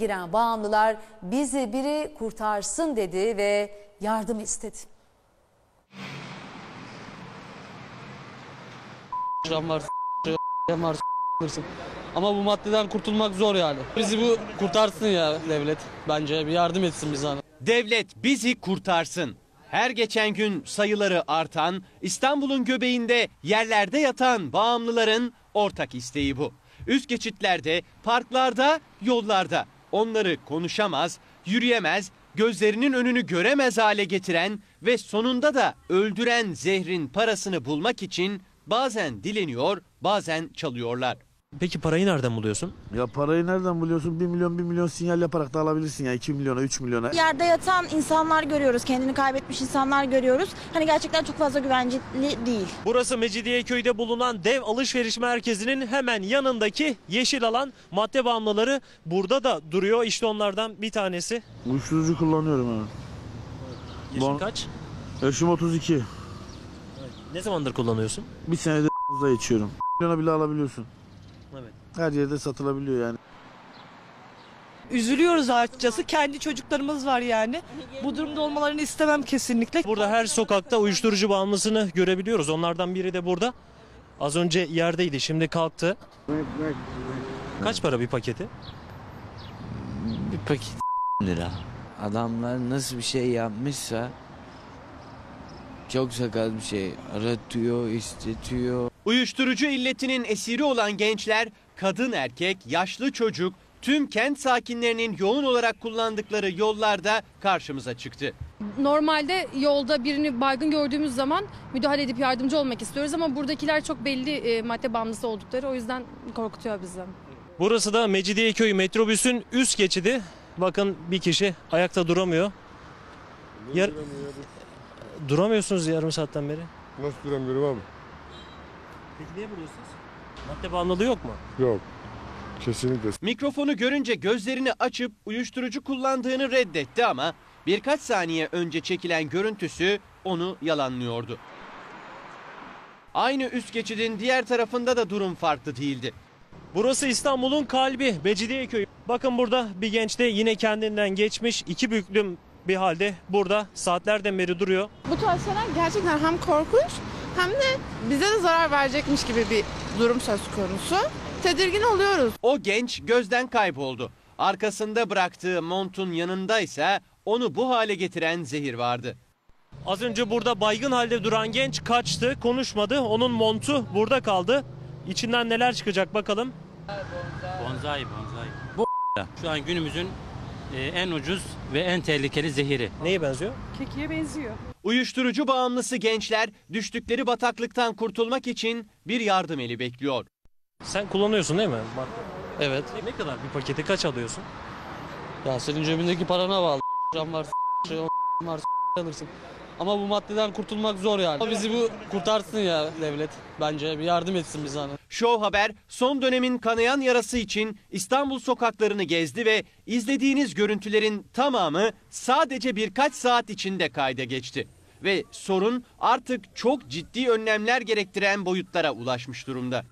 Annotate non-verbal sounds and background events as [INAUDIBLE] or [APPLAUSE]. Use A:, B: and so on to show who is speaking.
A: giren bağımlılar bizi biri kurtarsın dedi ve yardım istedi.
B: Var. Ama bu maddeden kurtulmak zor yani. Bizi bu kurtarsın ya devlet bence. Bir yardım etsin bize hani.
C: Devlet bizi kurtarsın. Her geçen gün sayıları artan, İstanbul'un göbeğinde yerlerde yatan bağımlıların ortak isteği bu. Üst geçitlerde, parklarda, yollarda onları konuşamaz, yürüyemez, gözlerinin önünü göremez hale getiren ve sonunda da öldüren zehrin parasını bulmak için bazen dileniyor, bazen çalıyorlar.
D: Peki parayı nereden buluyorsun?
E: Ya parayı nereden buluyorsun? 1 milyon 1 milyon sinyal yaparak da alabilirsin ya 2 milyona 3 milyona.
F: Yerde yatan insanlar görüyoruz, kendini kaybetmiş insanlar görüyoruz. Hani gerçekten çok fazla güvenceli değil.
D: Burası Mecidiyeköy'de bulunan dev alışveriş merkezinin hemen yanındaki yeşil alan madde bağımlıları burada da duruyor. İşte onlardan bir tanesi.
E: Uyuşturucu kullanıyorum ben.
D: Yaşın
E: Bon-
D: kaç?
E: Yaşım 32.
D: Ne zamandır kullanıyorsun?
E: Bir senede [LAUGHS] da içiyorum. Milyona bile alabiliyorsun.
D: Evet.
E: Her yerde satılabiliyor yani.
G: Üzülüyoruz açıkçası. Kendi çocuklarımız var yani. Bu durumda olmalarını istemem kesinlikle.
D: Burada her sokakta uyuşturucu bağımlısını görebiliyoruz. Onlardan biri de burada. Az önce yerdeydi, şimdi kalktı. Kaç para bir paketi?
H: Bir paket [LAUGHS] lira. Adamlar nasıl bir şey yapmışsa çok sakal bir şey aratıyor, istetiyor.
C: Uyuşturucu illetinin esiri olan gençler, kadın erkek, yaşlı çocuk, tüm kent sakinlerinin yoğun olarak kullandıkları yollarda karşımıza çıktı.
I: Normalde yolda birini baygın gördüğümüz zaman müdahale edip yardımcı olmak istiyoruz ama buradakiler çok belli e, madde bağımlısı oldukları o yüzden korkutuyor bizi.
D: Burası da Mecidiyeköy metrobüsün üst geçidi. Bakın bir kişi ayakta duramıyor. Yar... Duramıyorsunuz yarım saatten beri.
J: Nasıl duramıyorum abi?
D: Peki niye buradasınız? Madde bağımlılığı yok mu?
J: Yok. Kesinlikle.
C: Mikrofonu görünce gözlerini açıp uyuşturucu kullandığını reddetti ama birkaç saniye önce çekilen görüntüsü onu yalanlıyordu. Aynı üst geçidin diğer tarafında da durum farklı değildi.
D: Burası İstanbul'un kalbi Mecidiyeköy. Bakın burada bir genç de yine kendinden geçmiş iki büklüm bir halde burada saatlerden beri duruyor.
K: Bu tarz şeyler gerçekten hem korkunç hem de bize de zarar verecekmiş gibi bir durum söz konusu. Tedirgin oluyoruz.
C: O genç gözden kayboldu. Arkasında bıraktığı montun yanındaysa onu bu hale getiren zehir vardı.
D: Az önce burada baygın halde duran genç kaçtı, konuşmadı. Onun montu burada kaldı. İçinden neler çıkacak bakalım.
L: Bonzai, bonzai. Bu şu an günümüzün e, en ucuz ve en tehlikeli zehiri.
D: Neye benziyor?
K: Kekiğe benziyor.
C: Uyuşturucu bağımlısı gençler düştükleri bataklıktan kurtulmak için bir yardım eli bekliyor.
D: Sen kullanıyorsun değil mi? Bak,
B: Evet.
D: ne kadar bir paketi kaç alıyorsun?
B: Ya senin cebindeki parana bağlı. Şam var, s**eyim var, alırsın. Ama bu maddeden kurtulmak zor yani. Bizi bu kurtarsın ya devlet bence. Bir yardım etsin bize hani.
C: Show Haber son dönemin kanayan yarası için İstanbul sokaklarını gezdi ve izlediğiniz görüntülerin tamamı sadece birkaç saat içinde kayda geçti. Ve sorun artık çok ciddi önlemler gerektiren boyutlara ulaşmış durumda.